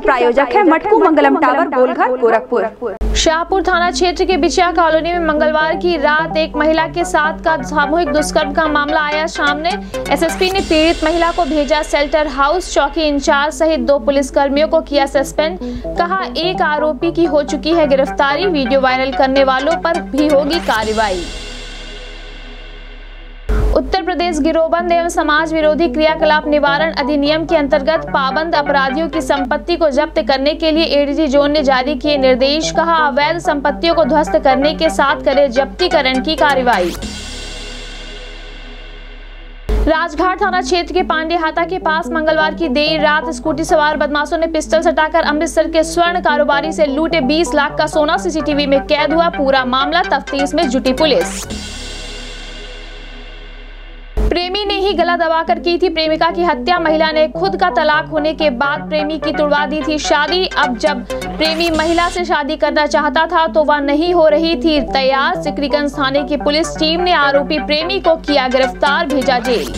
प्रायोजक है मटकू मंगलम टावर, गोलघर, गोरखपुर। शाहपुर थाना क्षेत्र के बिछिया कॉलोनी में मंगलवार की रात एक महिला के साथ का सामूहिक दुष्कर्म का मामला आया। सामने एसएसपी ने पीड़ित महिला को भेजा सेल्टर हाउस, चौकी इंचार्ज सहित दो पुलिस कर्मियों को किया सस्पेंड। कहा, एक आरोपी की हो चुकी है गिरफ्तारी, वीडियो वायरल करने वालों पर भी होगी कार्रवाई। उत्तर प्रदेश गिरोहबंद एवं समाज विरोधी क्रियाकलाप निवारण अधिनियम के अंतर्गत पाबंद अपराधियों की संपत्ति को जब्त करने के लिए एडीजी जोन ने जारी किए निर्देश। कहा, अवैध संपत्तियों को ध्वस्त करने के साथ करे जब्तीकरण की कार्रवाई। राजघाट थाना क्षेत्र के पांडे हाता के पास मंगलवार की देर रात स्कूटी सवार बदमाशों ने पिस्टल सटाकर अमृतसर के स्वर्ण कारोबारी से लूटे 20 लाख का सोना सीसीटीवी में कैद हुआ। पूरा मामला तफ्तीश में जुटी पुलिस। प्रेमी ने ही गला दबाकर की थी प्रेमिका की हत्या। महिला ने खुद का तलाक होने के बाद प्रेमी की तुड़वा दी थी शादी। अब जब प्रेमी महिला से शादी करना चाहता था तो वह नहीं हो रही थी तैयार। सिकरीगंज थाने की पुलिस टीम ने आरोपी प्रेमी को किया गिरफ़्तार, भेजा जेल।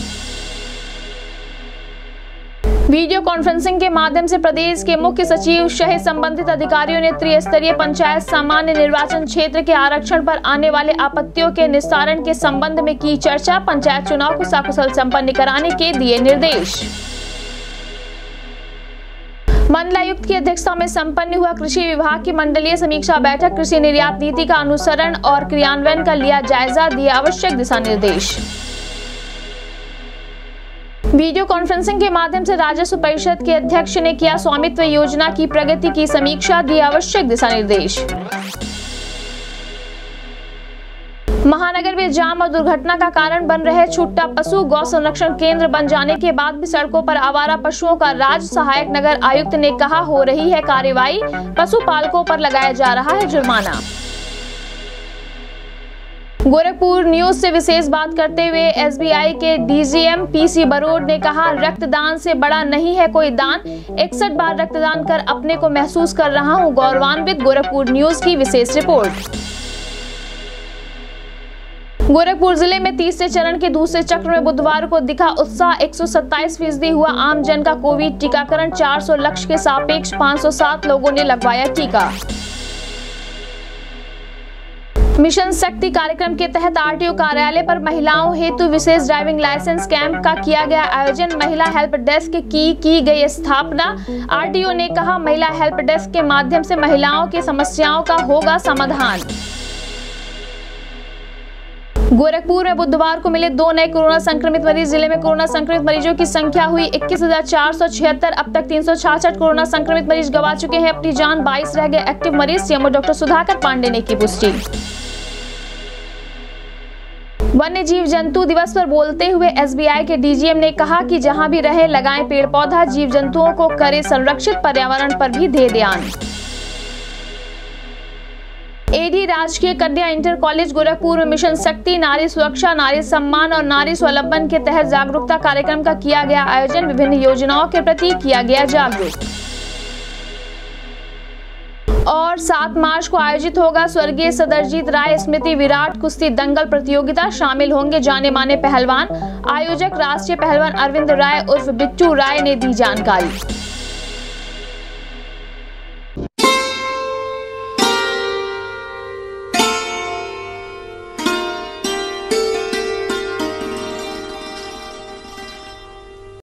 वीडियो कॉन्फ्रेंसिंग के माध्यम से प्रदेश के मुख्य सचिव सहित संबंधित अधिकारियों ने त्रिस्तरीय पंचायत सामान्य निर्वाचन क्षेत्र के आरक्षण पर आने वाले आपत्तियों के निस्तारण के संबंध में की चर्चा पंचायत चुनाव को सकुशल संपन्न कराने के दिए निर्देश। मंडलायुक्त की अध्यक्षता में संपन्न हुआ कृषि विभाग की मंडलीय समीक्षा बैठक, कृषि निर्यात नीति का अनुसरण और क्रियान्वयन का लिया जायजा, दिए आवश्यक दिशा निर्देश। वीडियो कॉन्फ्रेंसिंग के माध्यम से राजस्व परिषद के अध्यक्ष ने किया स्वामित्व योजना की प्रगति की समीक्षा, दी आवश्यक दिशा निर्देश। महानगर में जाम और दुर्घटना का कारण बन रहे छुट्टा पशु गौ संरक्षण केंद्र बन जाने के बाद भी सड़कों पर आवारा पशुओं का राज सहायक नगर आयुक्त ने कहा, हो रही है कार्रवाई पशुपालकों पर लगाया जा रहा है जुर्माना। गोरखपुर न्यूज़ से विशेष बात करते हुए एसबीआई के डीजीएम पीसी बरोड ने कहा, रक्तदान से बड़ा नहीं है कोई दान। इकसठ बार रक्तदान कर अपने को महसूस कर रहा हूँ, गौरवान्वित गोरखपुर न्यूज़ की विशेष रिपोर्ट। गोरखपुर ज़िले में तीसरे चरण के दूसरे चक्र में बुधवार को दिखा उत्साह 127 फ़ीसदी हुआ आम जन का कोविड टीकाकरण 400 लक्ष्य के सापेक्ष 507 लोगों ने लगवाया टीका। मिशन शक्ति कार्यक्रम के तहत आरटीओ कार्यालय पर महिलाओं हेतु विशेष ड्राइविंग लाइसेंस कैंप का किया गया आयोजन। महिला हेल्प डेस्क की की गई स्थापना। आरटीओ ने कहा, महिला हेल्प डेस्क के माध्यम से महिलाओं की समस्याओं का होगा समाधान। गोरखपुर में बुधवार को मिले दो नए कोरोना संक्रमित मरीज़। ज़िले में कोरोना संक्रमित मरीजों की संख्या हुई इक्कीस अब तक तीन कोरोना संक्रमित मरीज़ गवा चुके हैं। अपनी जान 22 रह गए एक्टिव मरीज़। सीएमओ डॉक्टर सुधाकर पांडे ने की पुष्टि। वन्य जीव जंतु दिवस पर बोलते हुए एसबीआई के डीजीएम ने कहा कि जहाँ भी रहे, लगाएँ पेड़ पौधा जीव जंतुओं को करे संरक्षित पर्यावरण पर भी दे ध्यान। एडी राजकीय कन्या इंटर कॉलेज गोरखपुर में मिशन शक्ति, नारी सुरक्षा, नारी सम्मान और नारी स्वलंबन के तहत जागरूकता कार्यक्रम का किया गया आयोजन, विभिन्न योजनाओं के प्रति किया गया जागरूक। और 7 मार्च को आयोजित होगा स्वर्गीय सदरजीत राय, स्मृति विराट, कुश्ती दंगल प्रतियोगिता शामिल होंगे जाने माने पहलवान। आयोजक, राष्ट्रीय पहलवान अरविंद राय उर्फ़ बिट्टू राय ने दी जानकारी।